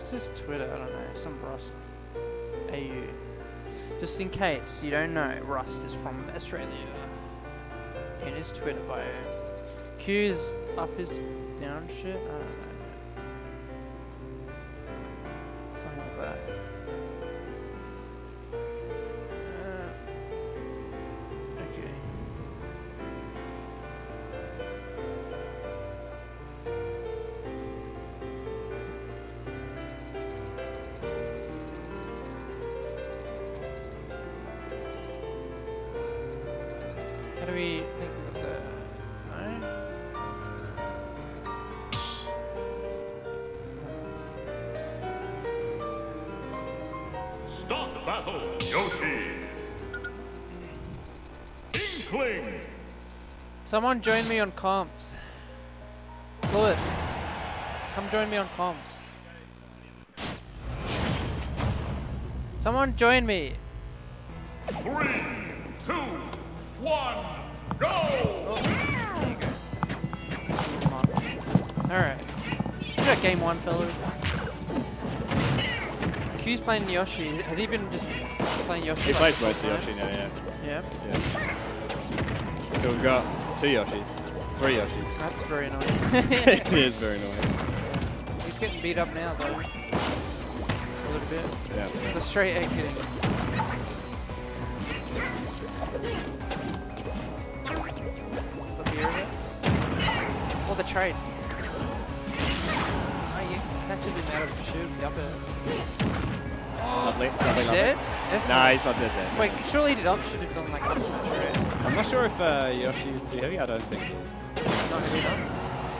What's his Twitter? I don't know. Some Rust. AU. Just in case you don't know, Rust is from Australia. In his Twitter bio. Q's up his down shit? I don't know. Yoshi. Inkling. Someone join me on comms. Lewis, come join me on comms. Someone join me. Three, two, one, go! Alright. We game one, fellas. Q's playing Yoshi. Has he been just playing Yoshi? He plays this most Yoshi now, yeah. Yeah. yeah. So we've got two Yoshis. Three Yoshis. That's very annoying. it is very annoying. He's getting beat up now, though. A little bit. Yeah. The straight egg hitting. Or the trade. Oh, you be mad at the shoot, the upper. Lovely. Lovely, lovely. dead? F Nah, smash. he's not dead there. Wait, surely he did up should have done like up smash, right? I'm not sure if uh, Yoshi is too heavy. I don't think he is. Not heavy enough.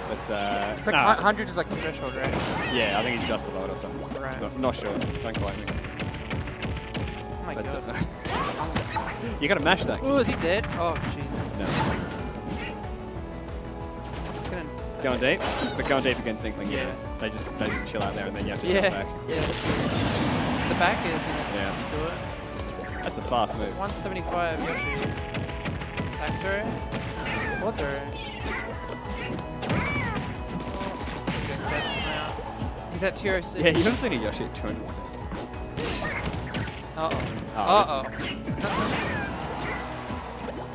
But uh, It's like nah, 100 is like the threshold, right? yeah, I think he's just below it or something. Right. Not, not sure. Don't quite me. Oh my But, god. uh, you gotta mash that. Ooh, is he dead? Oh, jeez. No. It's gonna. Going deep, but going deep against Inkling, yeah. They just they just chill out there and then you have to Yeah. go back. Yeah. The back is Yeah. do it. That's a fast move. 175 Yoshi. Back throw. Forward throw. Okay, that's him out. He's at 206. Yeah, you haven't seen a Yoshi at 200%. Uh oh. Oh, Uh oh.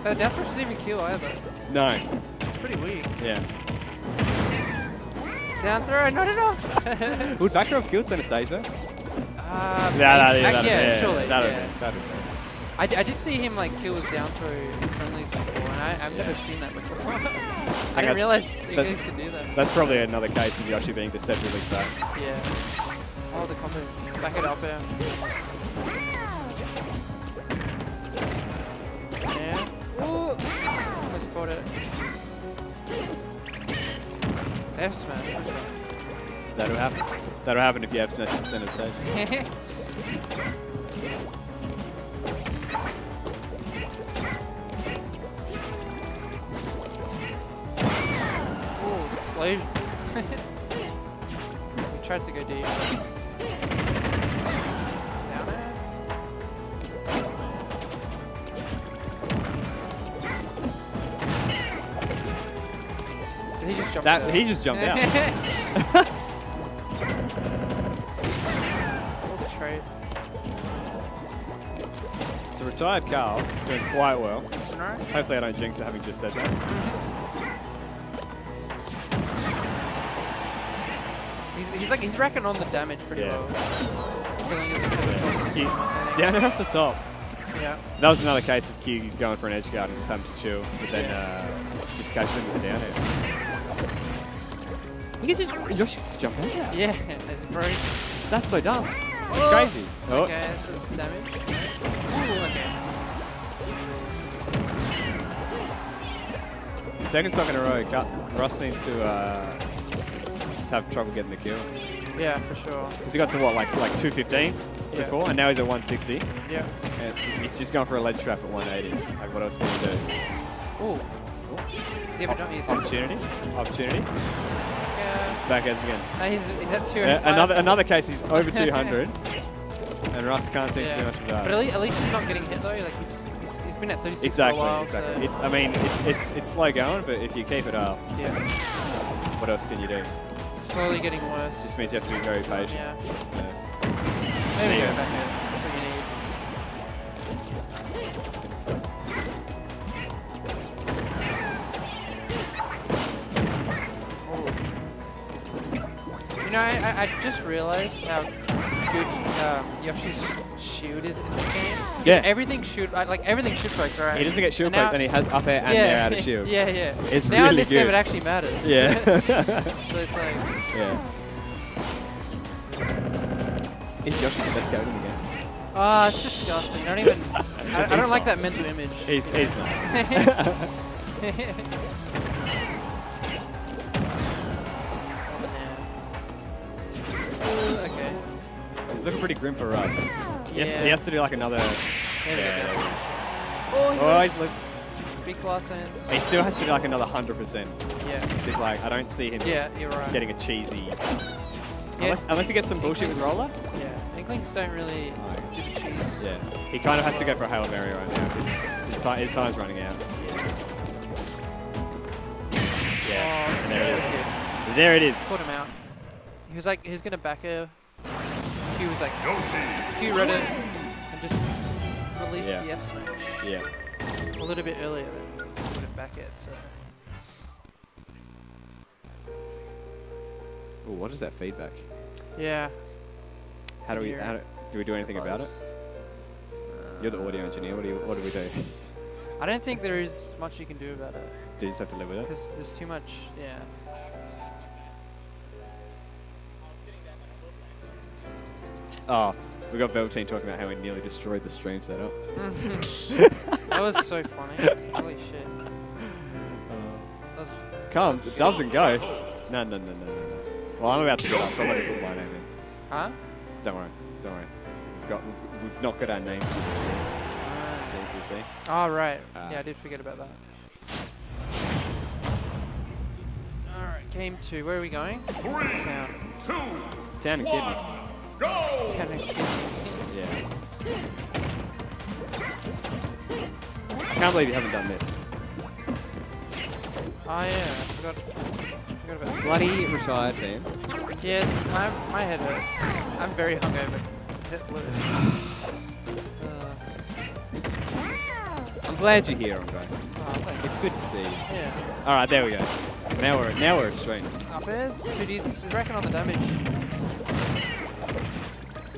That dash didn't even kill either. No. It's pretty weak. Yeah. Down throw, not enough. Would back throw have killed center stage though? Uh, Yeah, that, maybe- yeah, uh, yeah, be, surely. That'd yeah. be, that'd be. I, d- I did see him like kill his down throw friendlies before, and I, I've never seen that before. I that's- didn't realize you guys could do that. That's probably another case of Yoshi being deceptively fat. Yeah. Oh, the combo. Back it up there. Yeah. Ooh! Almost caught it. F smash. That'll happen. That'll happen if you have Smash at center stage. Ooh, explosion. we tried to go deep. Down it. Did he just jump That out? he just jumped out. So retired Carl doing quite well. Hopefully I don't jinx it having just said that. He's, he's like he's racking on the damage pretty Yeah. well. Killing is a bit of a problem. Q, down and off the top. Yeah. That was another case of Q going for an edge guard and just having to chill, but then uh, just catching him with the down air. He can just Yoshi just jump out. Yeah, it's very. That's so dumb. It's Oh. crazy. Oh, Okay, this is damage. Ooh, second stock in a row. Cut. Rust seems to uh, just have trouble getting the kill. Yeah, for sure. Because he got to what, like like 215 Yeah. before, and now he's at 160. Yeah. And he's just going for a ledge trap at 180. Like, what else can he do? Ooh. Does he have a jump? He's Opportunity. Opportunity. Yeah. It's back as again. No, he's, he's at 205. Yeah, another another case. He's over 200, and Rust can't seem to do much of that. But at least, at least he's not getting hit though. Like he's, he's, he's been at 36 Exactly, for a while. exactly. So It, I mean, it's, it's it's slow going, but if you keep it up, yeah. what else can you do? It's slowly getting worse. Just means you have to be very patient. yeah. Yeah. Maybe Yeah. go back in. That's what you need. You know, I, I, I just realized how good um, Yoshi's shield is in this game. Yeah. Everything shoot, like everything shoot pokes, right? He doesn't get shield And now- and he has up air and yeah, air out of shield. Yeah, yeah. It's now in really this game it actually matters. Yeah. so it's like, yeah. Is Yoshi the best character in the game? ah, it's disgusting. I don't even, I, I don't like that mental image. He's, he's not. Looking pretty grim for us. Yes, Yeah. he has to do like another. Yeah, Oh, he Oh, he's look, big glass ends. he still has to do like another hundred percent. Yeah. He's like, I don't see him Yeah, you're right. getting a cheesy. yeah. Unless, unless he gets some bullshit with roller. Yeah. Inklings don't really do the cheese. Yeah. He kind of has to go for a Hail Mary right now. His, his, ti- his time's running out. Yeah. Yeah. Oh, and there that it was is. good. There it is. Caught him out. He was like, he's gonna back her. He was like, Yoshi Q read it and just released Yeah. the F smash Yeah. a little bit earlier than would have back it. So. Ooh, what is that feedback? Yeah. How do we? How do, do we do anything about it? You're the audio engineer. What do you? What do we do? I don't think there is much you can do about it Do you just have to live with it? because there's too much. Yeah. Oh, we got Velveteen talking about how he nearly destroyed the stream setup. that was so funny. Holy shit. That was, Comes, doves and ghosts. No, no, no, no, no, no. Well, I'm about to get up. Somebody put my name in. huh? Don't worry, don't worry. We've got, we've, we've not got our names. Uh, See, see, see. oh right. Ah. yeah, I did forget about that. All right, game two. Where are we going? Three, Town. two, Town and City. Go! Town and City. Yeah. I can't believe you haven't done this. Oh yeah, I forgot. Forgot about that. Bloody retired team. Yes, my my head hurts. I'm very hungover. It. Uh, I'm glad you're here, Andre. oh. It's good to see you. Yeah. All right, there we go. Now we're now we're a stream. Up airs? Dude, he's racking on the damage.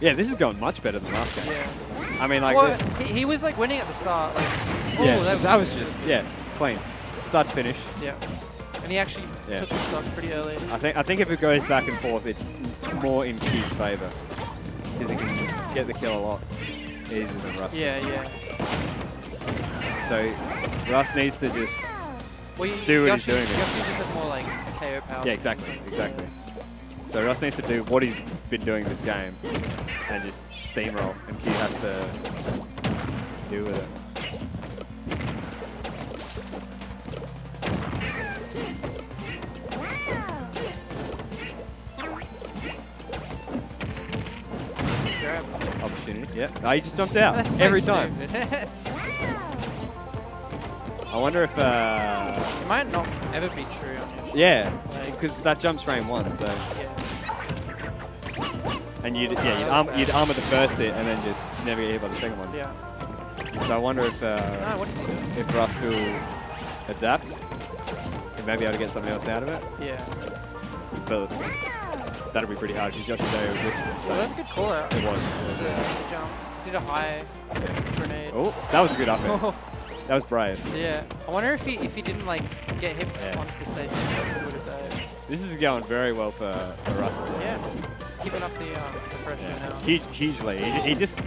Yeah, this is going much better than last game. Yeah. I mean, like, well, he, he was like winning at the start. Like, oh, yeah, that, that was just yeah, clean, start to finish. yeah. And he actually Yeah. took the stock pretty early. I think I think if it goes back and forth, it's more in Q's favour because he can get the kill a lot easier than Rust. Yeah, yeah. So Rust needs to just Well, Do what he's Yoshi, doing. Yoshi just has more like KO power. yeah, exactly, exactly. So Rust needs to do what he's been doing this game and just steamroll, and Q has to deal with it. Opportunity, yeah. No, he just jumps out That's so every time. I wonder if, uh, it might not ever be true on Yoshi. yeah, Like, because that jumps frame one, so. yeah. And you'd, yeah, you'd, arm, you'd armor the first hit and then just never get hit by the second one. Yeah. So I wonder if, No, uh, he doing? if Rust will adapt and maybe able to get something else out of it. Yeah. But that'll be pretty hard because Yoshi Day was just Well, that's a good call out. It was. Did a jump. Did a high grenade. Oh, that was a good up air. That was brave. Yeah. I wonder if he if he didn't like get hit Yeah. onto the stage, he would have died. This is going very well for, for Rust. Yeah. He's keeping up the, um, the pressure now. Huge, hugely. He, he just,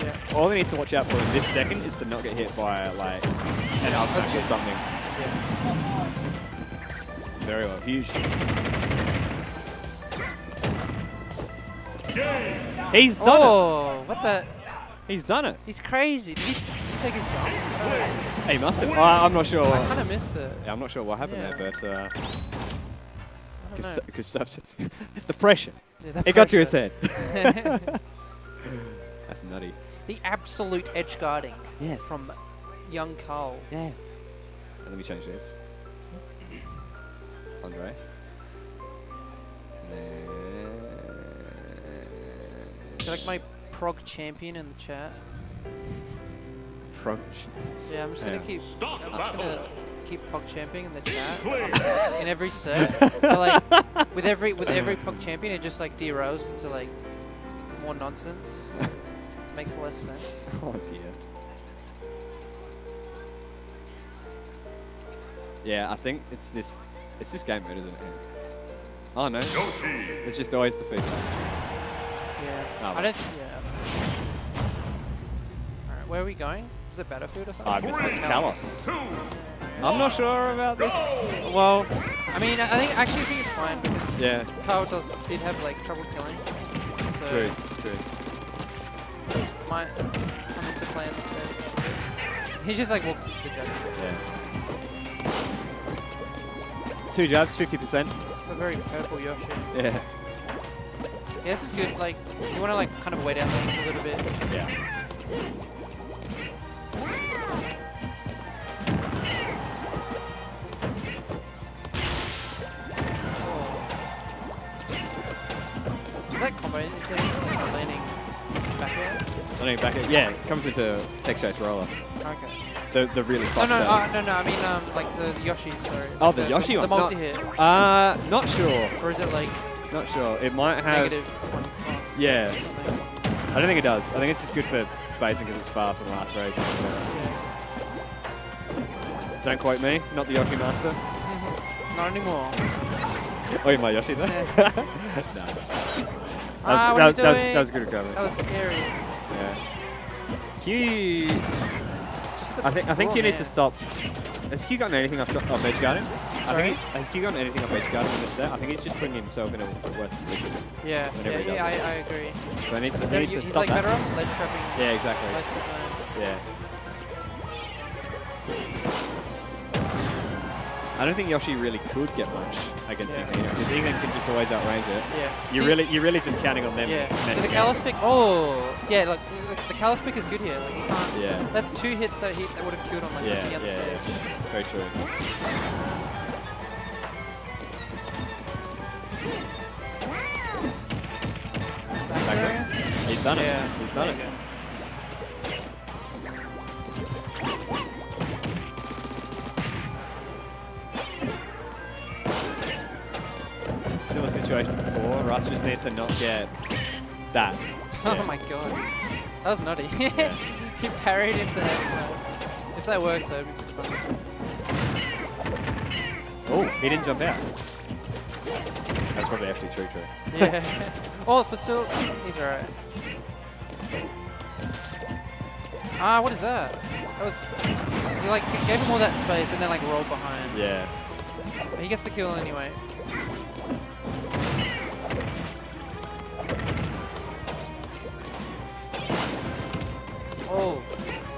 Yeah. all he needs to watch out for in this second is to not get hit by like an up smash or something. Yeah. Very well. Huge. He's done Oh, what the? He's done it. He's crazy. Did he take his jump? He must have. I I'm not sure. I kind of missed it. Yeah, I'm not sure what happened Yeah. there, but uh, because Gustav, the pressure. Yeah, the it pressure. got to his head. That's nutty. The absolute edge guarding yes. from young Carl. Yes. Let me change this. Andre. Like my prog champion in the chat. Frog. Yeah, I'm just Yeah. gonna keep. Stop I'm just gonna keep prog championing in the chat in every set. but like with every with every prog champion, it just like derails into like more nonsense. Makes less sense. Oh dear. Yeah, I think it's this. It's this game better than it? Oh no, Yoshi. it's just always the feedback. Yeah. Oh, I don't. Yeah. Alright, where are we going? Is it Battlefield or something? I missed it. Kalos. Two. I'm not sure about this. Well, I mean, I I think actually I think it's fine because yeah, Carl does did have like trouble killing, so true, true. might come into play on the stage. He just like walked into the judge. Yeah. Two jabs, 50%. It's a very purple Yoshi. Yeah. Yeah, this is good. Like, you want to like kind of wait out lane a little bit. Yeah. Back at, yeah, it comes into Chase Roller. Okay. The, the really No, fast no, out. uh, no, no. I mean, um, like the Yoshi. Sorry. Oh, the Yoshi the, one, The multi hit, Uh, not sure. or is it like Not sure. It might have. negative one? Yeah. I don't think it does. I think it's just good for spacing because it's fast and lasts very Yeah. Don't quote me. Not the Yoshi master. Not anymore. Oh, my Yoshi though. no. That was, Ah, that, was, that, was, that was good recovery. That was scary. Q. I think I think Q needs to stop. Has Q gotten anything off, off edge guarding? I think he, has Q gotten anything off edge guarding in this set? I think he's just putting himself in a worse position. Yeah, yeah, yeah I. I agree. So he needs to, he needs to he's stop like that. better off ledge trapping Yeah, exactly. most of the. Yeah. I don't think Yoshi really could get much against Yeah. Inkling because Inkling can just always outrange it. Eh? Yeah. You See- really, you're really just counting on them. Yeah. So the up. Kalos pick. Oh, yeah. Like the, the Kalos pick is good here. Like he can't. Yeah. That's two hits that he that would have killed on like Yeah, the other yeah, stage. yeah. Very true. Back Back there? there. He's done it. Yeah. He's done there it. Just needs to not get that. Oh Yeah. my god. That was nutty. Yeah. he parried into X. If that worked, that'd be pretty funny. Oh, he didn't jump out. That's probably actually true, true. Yeah. oh, for still, he's alright. Ah, what is that? That was. He like gave him all that space and then like rolled behind. Yeah. He gets the kill anyway.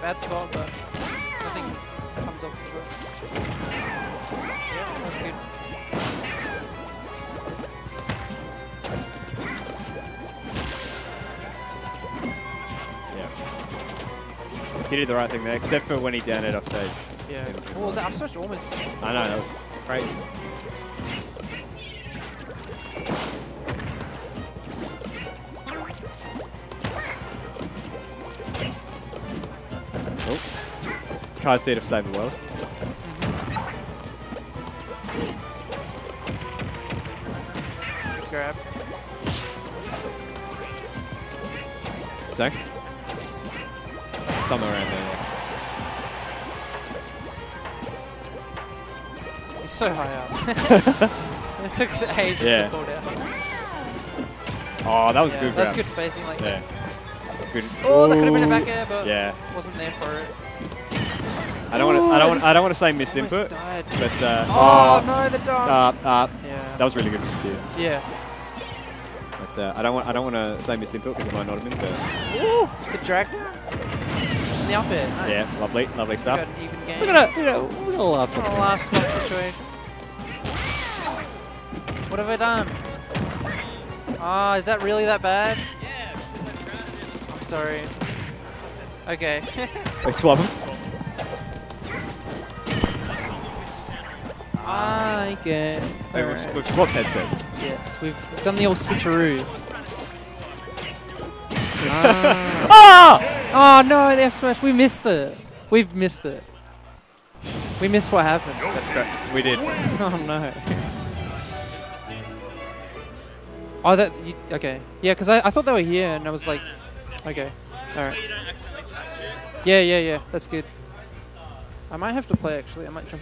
Bad spot, but nothing comes off of it. Yeah, that's good. Yeah. He did the right thing there, except for when he downed it off stage. Yeah. Oh, the up smash almost. I know, that was crazy. Card seed of Save the World. Grab. So? Somewhere around there. He's so high up. it took ages Yeah. to fall down. Oh, that was yeah, good That's good spacing like Yeah. that. Good. Oh, that could have been a back air, but Yeah. wasn't there for it. I don't want to. I don't want. I don't want to say missed input, died. but uh, Oh, no, the dog. uh, uh, yeah. that was really good from you. yeah. But uh, I don't want. I don't want to say missed input because it might not have been. But Ooh, the drag. And the up air. Nice. yeah, lovely, lovely We stuff. got an even game. Look at that. You know, look at the last What one. last spot situation. What have I done? Ah, is that really that bad? Yeah. I'm sorry. Okay. Wait, swap him. I get. Wait, we've, we've swapped headsets. Yes, we've done the old switcheroo. Ah. oh no, the F smash. We missed it. We've missed it. We missed what happened. That's correct. We did. Oh no. Oh, that. You, okay. Yeah, because I, I thought they were here, and I was like, okay, all right. Yeah, yeah, yeah. That's good. I might have to play actually. I might jump.